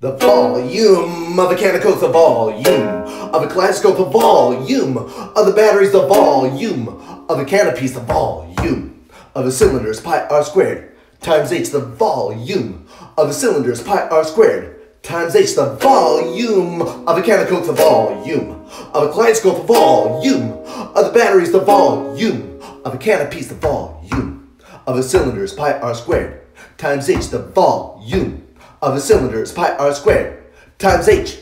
The volume of a canicle is the volume of a kaleidoscope, the volume of the batteries, the volume of a canopy, the volume of the cylinders, pi r squared times h, the volume of the cylinders, pi r squared times h, the volume of a canicle, the volume of a kaleidoscope, the volume of the batteries, the volume of a canopy, the volume of the cylinders, pi r squared times h, the volume of the cylinders, pi r squared times h